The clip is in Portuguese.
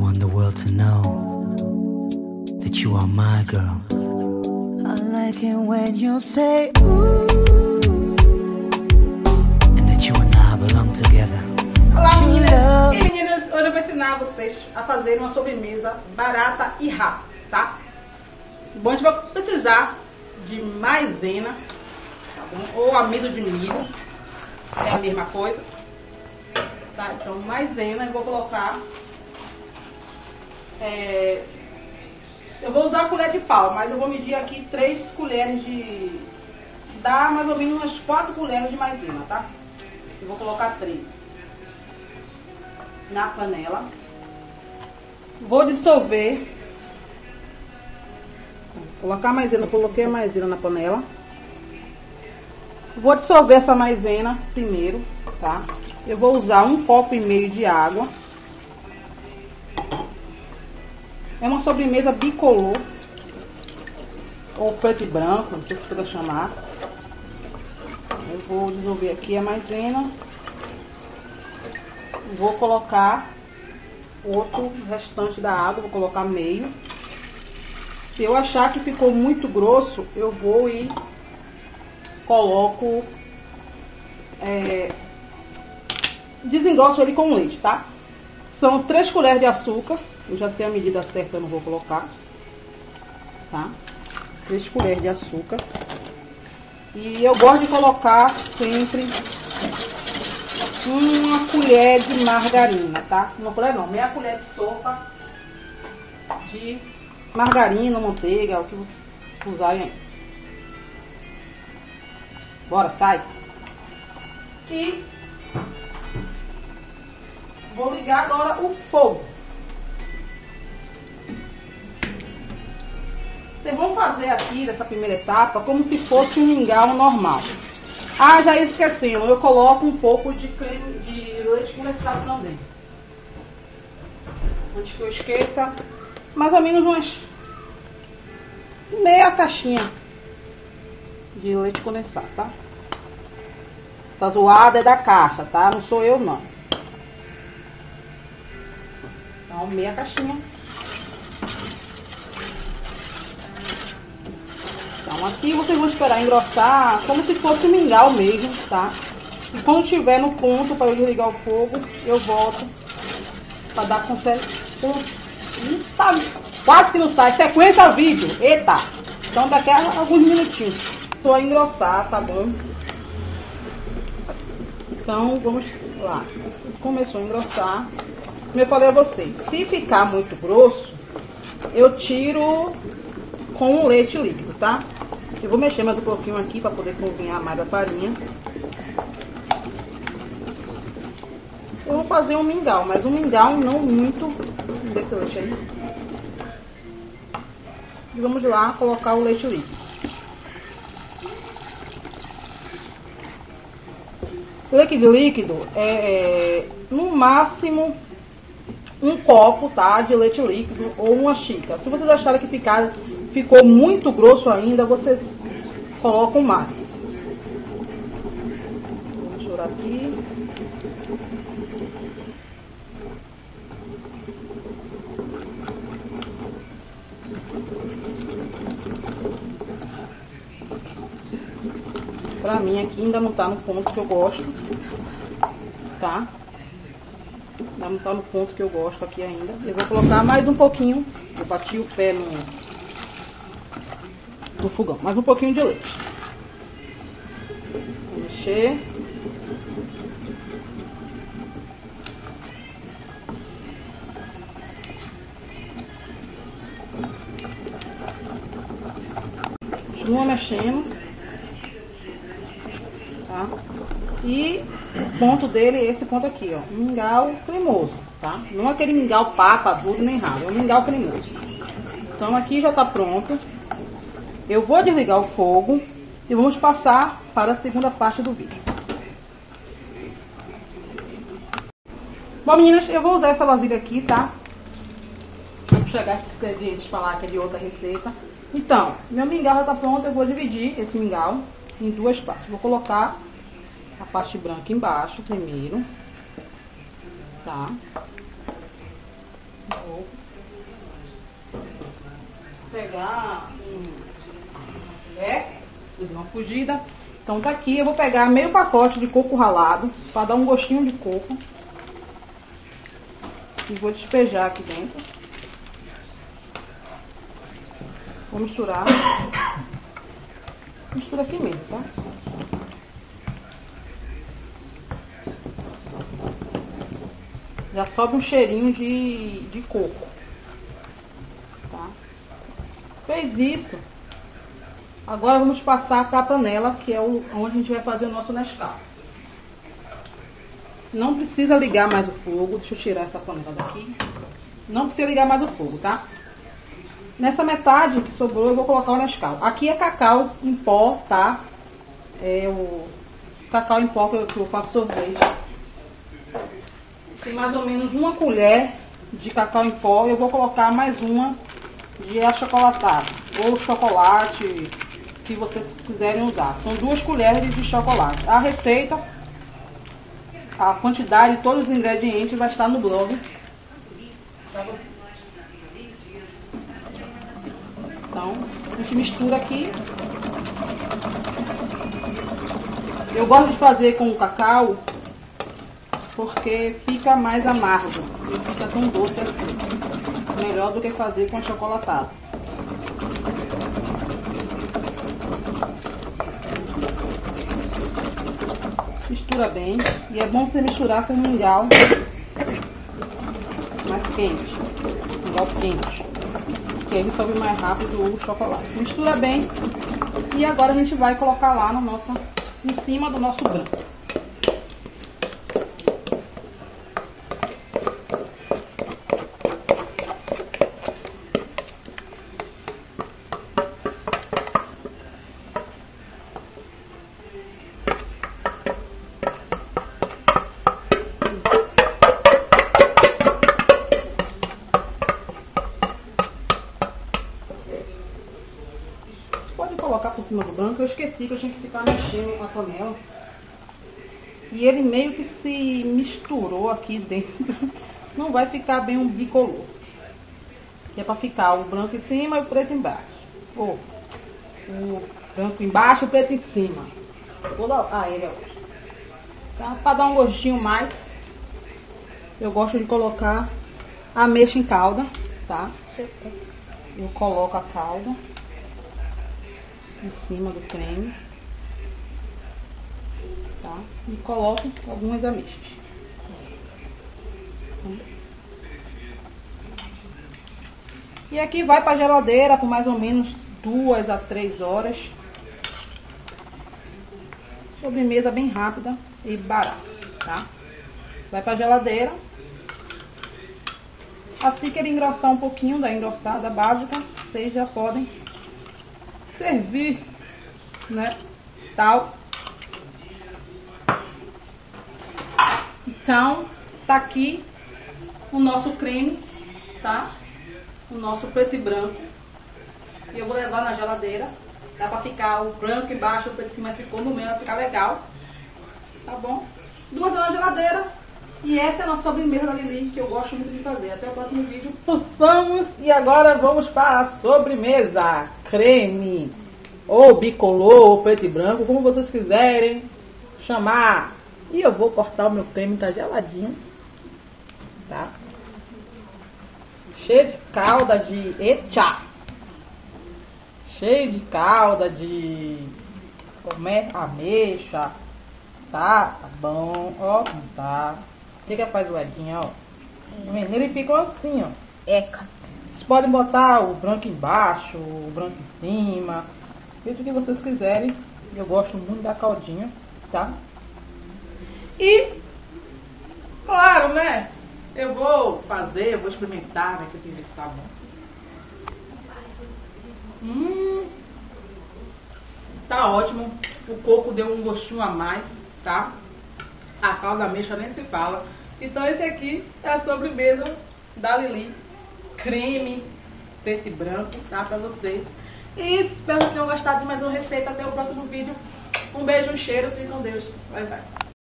want the world to know that you are my girl. I like it when you say ooh, and that you and I belong together. Olá meninas e meninas, hoje eu vou ensinar vocês a fazer uma sobremesa barata e rápida, tá? Bom, a gente vai precisar de maisena, tá bom? Ou amido de milho, é a mesma coisa. Tá? Então maisena eu vou colocar. É, eu vou usar a colher de pau, mas eu vou medir aqui 3 colheres de. dá mais ou menos umas 4 colheres de maisena, tá? Eu vou colocar 3 na panela. Vou dissolver. Colocar a maisena, coloquei a maisena na panela. Vou dissolver essa maisena primeiro, tá? Eu vou usar um copo e meio de água. É uma sobremesa bicolor. Ou preto e branco, não sei se você chamar. Eu vou dissolver aqui a maisena vou colocar outro restante da água, vou colocar meio. Se eu achar que ficou muito grosso, eu vou e coloco, é, desengrosso ele com leite, tá? São 3 colheres de açúcar, eu já sei a medida certa, eu não vou colocar, tá? 3 colheres de açúcar. E eu gosto de colocar sempre uma colher de margarina, tá? Uma colher não, meia colher de sopa de margarina, manteiga, o que vocês usarem aí. Bora, sai. E vou ligar agora o fogo. Vocês vão fazer aqui, nessa primeira etapa, como se fosse um mingau normal. Ah, já esquecendo, eu coloco um pouco de creme de leite condensado também. Antes que eu esqueça, mais ou menos umas meia caixinha de leite condensado, tá? Tá zoada é da caixa, tá? Não sou eu não. Então, meia caixinha. Então aqui vocês vão esperar engrossar como se fosse mingau mesmo, tá? E quando estiver no ponto para eu desligar o fogo, eu volto para dar com tá, quase que não sai. Sequência vídeo. Eita! Então daqui a alguns minutinhos. A engrossar, tá bom? Então vamos lá. Começou a engrossar. Como eu falei a vocês, se ficar muito grosso, eu tiro com o leite líquido, tá? Eu vou mexer mais um pouquinho aqui para poder cozinhar mais a farinha. Eu vou fazer um mingau, mas um mingau não muito desse leite aí. E vamos lá colocar o leite líquido. O leite líquido é, é no máximo um copo, tá, de leite líquido ou uma xícara. Se vocês acharem que ficar, ficou muito grosso ainda, vocês colocam mais. Vou misturar aqui. Pra mim aqui ainda não tá no ponto que eu gosto, tá? Ainda não tá no ponto que eu gosto aqui ainda. Eu vou colocar mais um pouquinho. Eu bati o pé no, no fogão. Mais um pouquinho de leite. Vou mexer. Continua mexendo. Tá? E o ponto dele é esse ponto aqui, ó. Mingau cremoso, tá? Não aquele mingau papa, duro nem ralo, é um mingau cremoso. Então aqui já tá pronto. Eu vou desligar o fogo e vamos passar para a segunda parte do vídeo. Bom, meninas, eu vou usar essa vasilha aqui, tá? Vou chegar esses ingredientes falar que é de outra receita. Então, meu mingau já tá pronto, eu vou dividir esse mingau em duas partes. Vou colocar a parte branca embaixo primeiro, tá? Vou pegar um... É, deu uma fugida. Então tá aqui, eu vou pegar meio pacote de coco ralado, para dar um gostinho de coco. E vou despejar aqui dentro. Vou misturar. Mistura aqui mesmo, tá? Já sobe um cheirinho de, de coco. Tá? Fez isso. Agora vamos passar para a panela, que é o, onde a gente vai fazer o nosso Nescau. Não precisa ligar mais o fogo. Deixa eu tirar essa panela daqui. Não precisa ligar mais o fogo, tá? Nessa metade que sobrou, eu vou colocar o Nescau. Aqui é cacau em pó, tá? É o cacau em pó que eu, que eu faço sorvete. Tem mais ou menos uma colher de cacau em pó. Eu vou colocar mais uma de achocolatado. Ou chocolate, que vocês quiserem usar. São duas colheres de chocolate. A receita, a quantidade de todos os ingredientes vai estar no blog. Então, a gente mistura aqui. Eu gosto de fazer com o cacau porque fica mais amargo e fica tão doce assim. Melhor do que fazer com chocolatado. Mistura bem. E é bom você misturar com um mingau mais quente. Mingau quente. Que ele sobe mais rápido o chocolate. Mistura bem. E agora a gente vai colocar lá no nosso, em cima do nosso branco. Esqueci que eu tinha que ficar mexendo a panela. E ele meio que se misturou aqui dentro. Não vai ficar bem um bicolor. Que é pra ficar o branco em cima e o preto embaixo. Ou o branco embaixo e o preto em cima. Toda a ele hoje. Tá? Pra dar um gostinho mais, eu gosto de colocar ameixa em calda, tá? Eu coloco a calda em cima do creme, tá? E coloco algumas ameixas. E aqui vai para geladeira por mais ou menos duas a três horas. Sobremesa bem rápida e barata, tá? Vai para geladeira. Assim que ele engrossar um pouquinho da engrossada básica, vocês já podem servir, né? Tal. Então, tá aqui o nosso creme, tá? O nosso preto e branco. E eu vou levar na geladeira. Dá pra ficar o branco embaixo, o preto em cima ficou no meio, vai ficar legal. Tá bom? Duas na geladeira. E essa é a nossa sobremesa da Lili, que eu gosto muito de fazer. Até o próximo vídeo. Passamos e agora vamos para a sobremesa. Creme, ou bicolor, ou preto e branco, como vocês quiserem chamar. E eu vou cortar o meu creme, tá geladinho. Tá? Cheio de calda de etcha. Cheio de calda de como é? ameixa. Tá? Tá bom. Ó, tá. Chega faz o edinho, ó. Ele ficou assim, ó. Eca. Podem botar o branco embaixo, o branco em cima. Feito o que vocês quiserem. Eu gosto muito da caldinha, tá? E, claro, né? Eu vou fazer, eu vou experimentar, né? Que eu tenho tá bom. Hum, tá ótimo. O coco deu um gostinho a mais, tá? A calda ameixa nem se fala. Então esse aqui é a sobremesa da Lili. Creme, preto e branco, tá? Pra vocês. E espero que tenham gostado de mais uma receita. Até o próximo vídeo. Um beijo, um cheiro. Fique com Deus. Bye, bye.